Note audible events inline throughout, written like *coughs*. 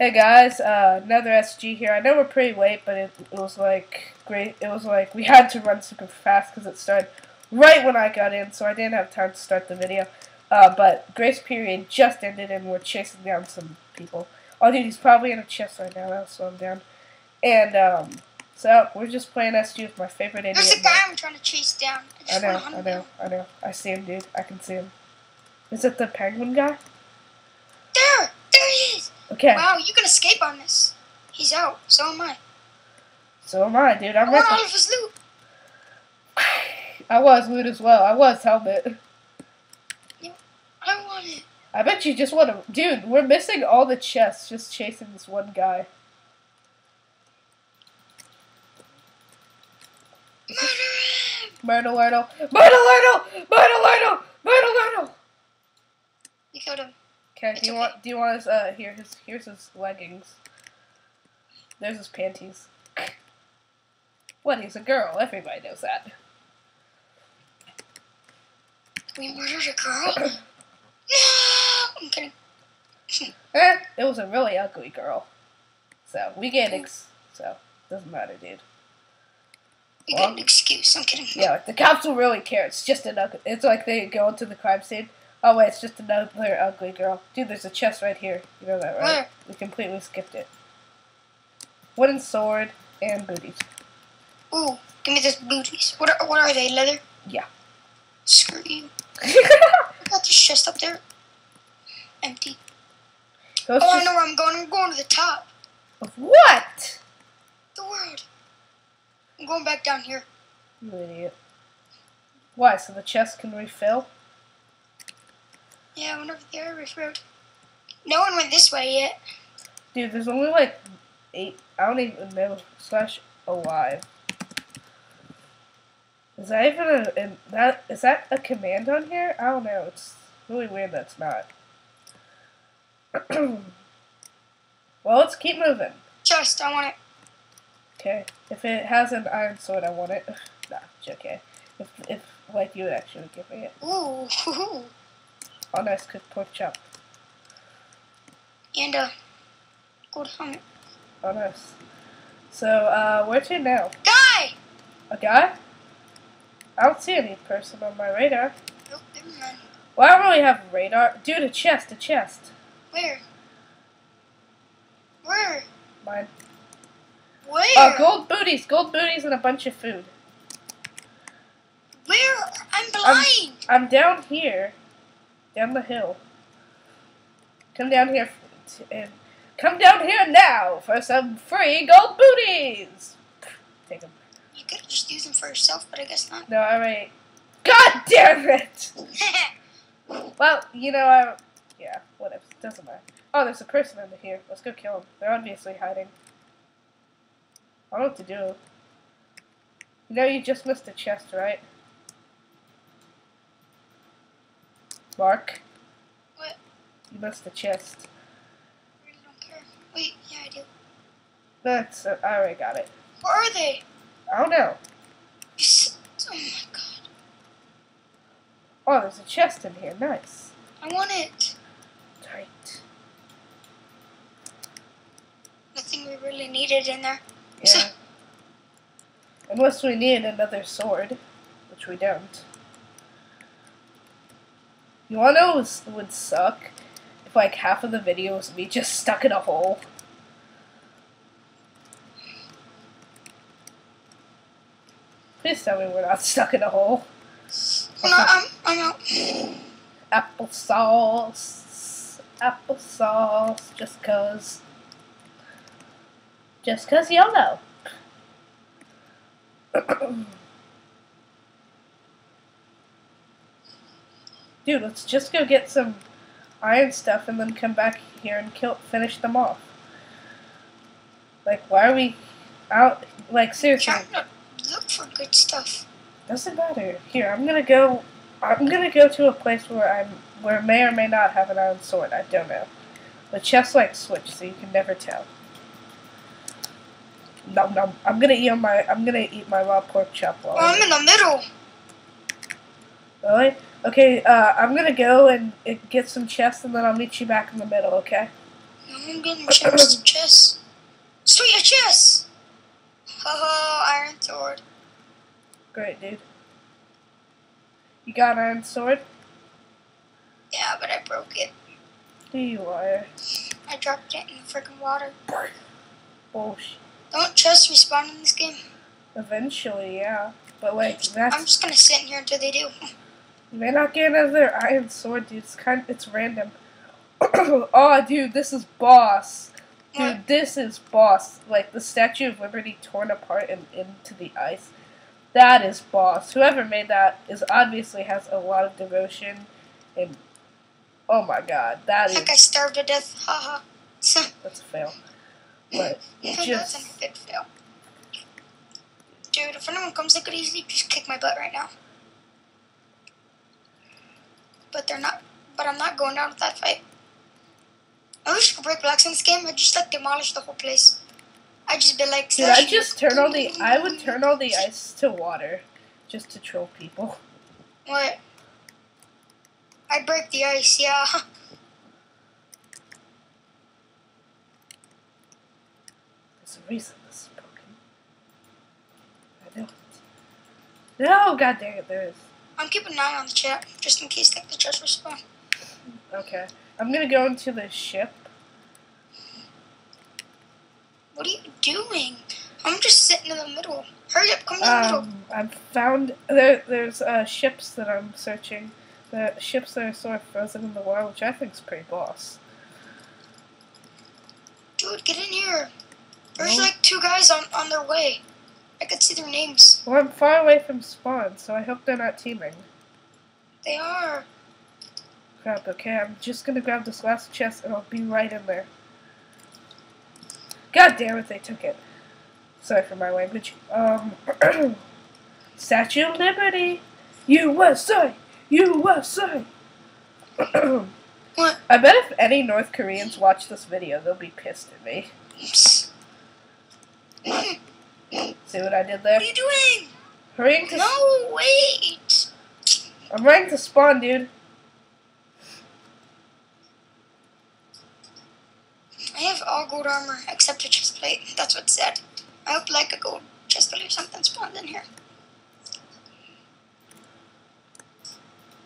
Hey guys, uh, another SG here. I know we're pretty late, but it, it was like great. It was like we *laughs* had to run super fast because it started right when I got in, so I didn't have time to start the video. Uh, but grace period just ended, and we're chasing down some people. Oh, dude, he's probably in a chest right now. I'll slow him down. And um, so we're just playing SG with my favorite idiot. There's a guy I'm trying to chase down. I, I know, I know. I know. I see him, dude. I can see him. Is it the penguin guy? There! There he is! Okay, Wow, you can escape on this. He's out. So am I. so am I, dude. I I'm right. all of his loot. *sighs* I was loot as well. I was helmet. I want it. I bet you just want to. Dude, we're missing all the chests just chasing this one guy. Murder him! Myrtle, Myrtle, Myrtle, Myrtle, Myrtle, Myrtle, Myrtle, Myrtle. You killed him. Okay, do you okay. want? Do you want his? Uh, here, his. Here's his leggings. There's his panties. *coughs* What? He's a girl. Everybody knows that. We murdered a girl? no! *coughs* *coughs* I'm kidding. Eh, it was a really ugly girl. So we get ex. So doesn't matter, dude. You Well- get an excuse. I'm kidding. Yeah, like the cops will really care. It's just an ugly. It's like they go into the crime scene. Oh wait, it's just another ugly girl. Dude, there's a chest right here. You know that, right? Where? We completely skipped it. Wooden sword and booties. Ooh, give me those booties. What are, what are they? Leather? Yeah. Screw you. I *laughs* got this chest up there. Empty. Those Oh, I know where I'm going. I'm going to the top. Of what? The world. I'm going back down here. You idiot. Why? So the chest can refill? Yeah, I went over there. Refilled. No one went this way yet. Dude, there's only like eight. I don't even know. Slash alive. Is that even a and that is that a command on here? I don't know. It's really weird. That's not. *clears throat* well, let's keep moving. Chest, I want it. Okay. If it has an iron sword, I want it. *laughs* nah, it's okay. If if like you would actually give me it. Ooh, *laughs* Oh, nice cooked pork chop. and a gold helmet. Oh, nice. So, uh, where to now? Guy! A guy? I don't see any person on my radar. Nope, never mind. Well, I don't really have a radar. Dude, a chest, a chest. Where? Where? Mine. Where? Oh, gold booties, gold booties, and a bunch of food. Where? I'm blind. I'm down here, down the hill. Come down here, and come down here now for some free gold booties. Take them. you could just use them for yourself, but I guess not. No, I already. God damn it! *laughs* Well, you know, I. Yeah, whatever. It doesn't matter. Oh, there's a person under here. Let's go kill him. They're obviously hiding. I don't know what to do. You know, you just missed a chest, right? Mark? What? You missed the chest. I really don't care. Wait, yeah, I do. That's. Uh, I already got it. Where are they? I don't know. Oh my god. Oh, there's a chest in here. Nice. I want it. Tight. Nothing we really needed in there. Yeah. *laughs* Unless we need another sword, which we don't. You wanna know what would suck? If like half of the video was me just stuck in a hole. Please tell me we're not stuck in a hole. No, I'm, I'm out. Applesauce. Applesauce. Just cause. Just cause YOLO. *clears throat* Dude, let's just go get some iron stuff and then come back here and kill finish them off. Like, why are we out? Like, seriously, Trying to look for good stuff. doesn't matter. Here, I'm gonna go. I'm gonna go to a place where I'm where may or may not have an iron sword. I don't know. The chest like switch, so you can never tell. Nom nom. I'm gonna eat on my. I'm gonna eat my raw pork chop while. Oh, I'm in the middle. Really? Okay. Uh, I'm gonna go and get some chests, and then I'll meet you back in the middle. Okay? I'm getting chest to chest. Sweet a chest! Oh, iron sword. Great, dude. You got an iron sword? Yeah, but I broke it. There you are. I dropped it in the freaking water. Bullshit. Don't chests respawn in this game? Eventually, yeah. But like, I'm just gonna sit in here until they do. *laughs* you may not getting get another iron sword, dude. It's kind, it's random. *clears throat* oh, dude, this is boss. Dude, this is boss. Like the Statue of Liberty torn apart and into the ice. That is boss. Whoever made that is obviously has a lot of devotion and oh my god, that I think I starved to death. Haha. *laughs* That's a fail. But that's just an epic fail. Dude, if anyone comes, they could easily just kick my butt right now. But they're not. But I'm not going down with that fight. I wish I could break blocks in this game. I'd just like demolish the whole place. I'd just be like, dude, I just turn all the I would turn all the ice to water just to troll people. What? I'd break the ice, yeah. *laughs* There's a reason this is broken. I know it. No, god dang it, there is. I'm keeping an eye on the chat, just in case like, the chest respawn. Okay. I'm gonna go into the ship. What are you doing? I'm just sitting in the middle. Hurry up, come in the middle. Um, I've found there. There's uh, ships that I'm searching. The ships that are sort of frozen in the water, which I think is pretty boss. Dude, get in here. There's No. like two guys on, on their way. I could see their names. Well, I'm far away from spawn, so I hope they're not teaming. They are. Crap. Okay, I'm just gonna grab this last chest, and I'll be right in there. God damn it, they took it. Sorry for my language. Um, *clears throat* Statue of Liberty, USA, USA. *clears throat* What? I bet if any North Koreans watch this video, they'll be pissed at me. *clears throat* What See what I did there? are you doing? Hurrying to No, wait. I'm running to spawn, dude. I have all gold armor except a chest plate. That's what's said. I hope like a gold chest plate or something spawned in here.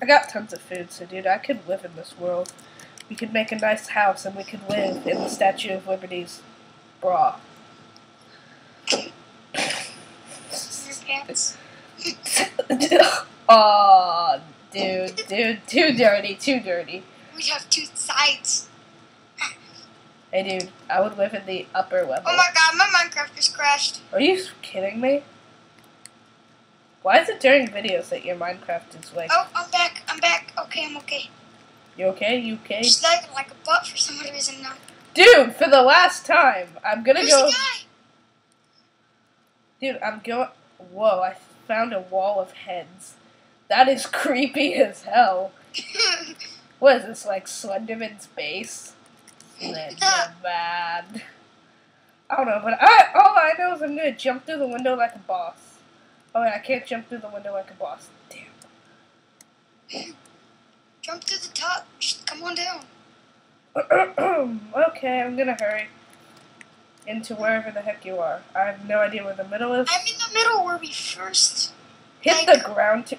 I got tons of food, so dude, I could live in this world. We could make a nice house, and we could live in the Statue of Liberty's bra. Pants. *laughs* Aw, dude, dude, too dirty, too dirty. We have two sides. Hey, dude, I would live in the upper level. Oh my god, my Minecraft just crashed. Are you kidding me? Why is it during videos that your Minecraft is like, Oh, I'm back. I'm back. Okay, I'm okay. you okay? You okay? She's lagging like a butt for some reason now. Dude, for the last time, I'm gonna go. Dude, I'm going. Whoa, I found a wall of heads. That is *laughs* creepy as hell. *laughs* What is this, like Slenderman's base? Slenderman. I don't know, but I all I know is I'm gonna jump through the window like a boss. Oh, wait, I can't jump through the window like a boss. Damn. *clears throat* Jump to the top. Just come on down. *clears throat* Okay, I'm gonna hurry into wherever the heck you are. I have no idea where the middle is. The middle where we first. Hit like- the ground. To,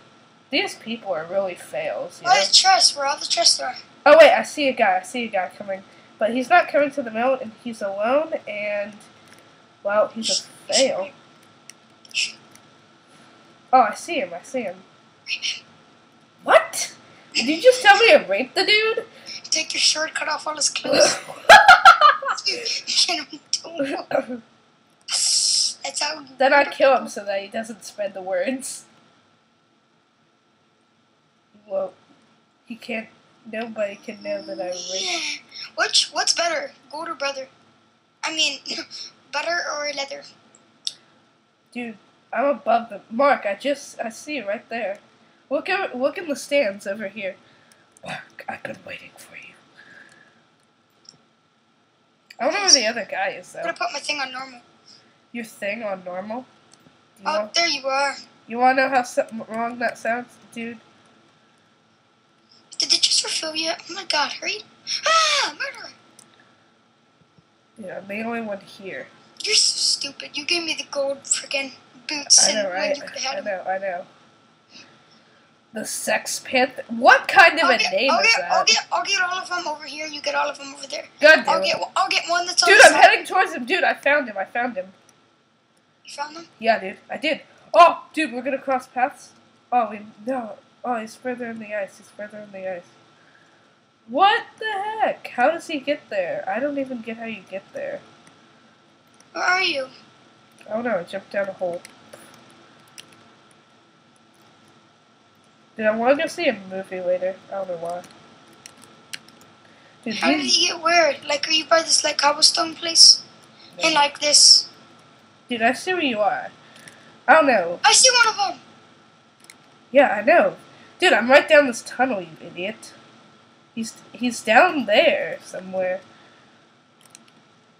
these people are really fails. You Why know? is chest? Where all the chests are? Oh wait, I see a guy. I see a guy coming, but he's not coming to the middle, and he's alone. And well, he's a fail. Oh, I see him. I see him. What? Did you just tell me to rape the dude? Take your shirt, cut off all his *laughs* clothes. *laughs* *laughs* Get him down. That's how. you- then I kill him so that he doesn't spread the words. Well, he can't. Nobody can know that I raped. Yeah. Which what's better, gold or brother? I mean, *laughs* butter or leather? Dude, I'm above the Mark. I just I see you right there. Look at look in the stands over here. Mark, I've been waiting for you. I don't know where the other guy is I'm though. gonna put my thing on normal. Your thing on normal. You, Oh, there you are. you want to know how so- wrong that sounds, dude? Did it just refill yet? Oh my god, hurry! Ah, murderer! Yeah, I'm the only one here. You're so stupid. You gave me the gold freaking boots I know, and right? you could I have them. know, I know. The Sex Panther. What kind of I'll a get, name I'll is get, that? I'll get, I'll get all of them over here. You get all of them over there. God damn I'll it. get, one- I'll get one that's on Dude, I'm side. heading towards him. Dude, I found him. I found him. You found them? Yeah, dude, I did. Oh, dude, we're gonna cross paths. Oh, we no. Oh, he's further in the ice. He's further in the ice. What the heck? How does he get there? I don't even get how you get there. Where are you? Oh no, I jumped down a hole. Dude, I want to go see a movie later. I don't know why. Dude, How did you get where? Like, are you by this like cobblestone place? And like this? Dude, I see where you are. I don't know. I see one of them. Yeah, I know. Dude, I'm right down this tunnel, you idiot. He's he's down there somewhere.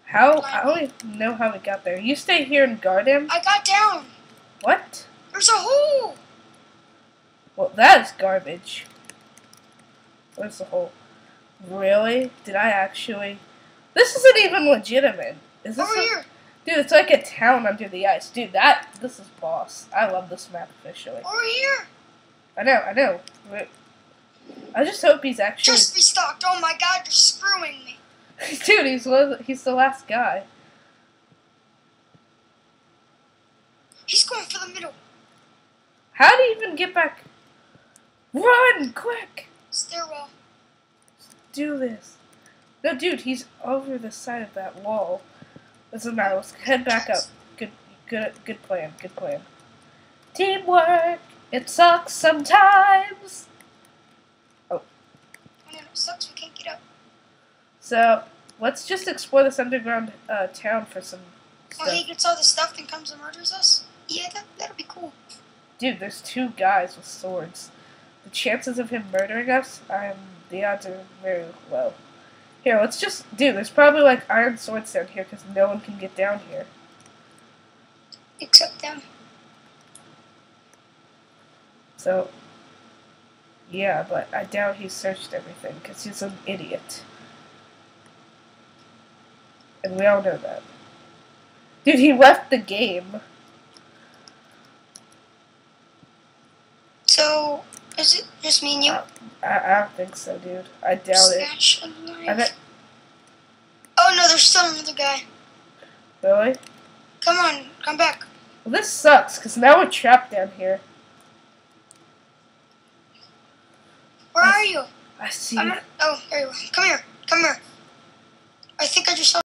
How I don't even know how we got there. You stay here and guard him? I got down. What? There's a hole. Well, that is garbage. Where's the hole? Really? Did I actually? This isn't even legitimate. Is this? Over a- here. Dude, it's like a town under the ice. Dude, that this is boss. I love this map officially. Over here. I know, I know. Wait. I just hope he's actually. Just restocked. Oh my god, you're screwing me. *laughs* Dude, he's the- he's the last guy. He's going for the middle. How do you even get back? Run, quick! Stairwell. Do this. No, dude, he's over the side of that wall. Doesn't matter. Let's head back up. Good, good, good plan. Good plan. Teamwork. It sucks sometimes. Oh it sucks. We can't get up. So let's just explore this underground uh, town for some Well, he gets all the stuff and comes and murders us. Yeah, that that'll be cool. Dude, there's two guys with swords. The chances of him murdering us, um, the odds are very low. Here, let's just, do. There's probably like iron swords down here because no one can get down here. Except them. So, yeah, but I doubt he searched everything because he's an idiot. And we all know that. Dude, he left the game. So, is it just me and you? Uh, I, I don't think so, dude. I doubt it. Snatch a knife. I bet. Oh no, there's still another guy. Really? Come on, come back. Well, this sucks because now we're trapped down here. Where are you? I see. I'm oh, there you are. Come here. Come here. I think I just saw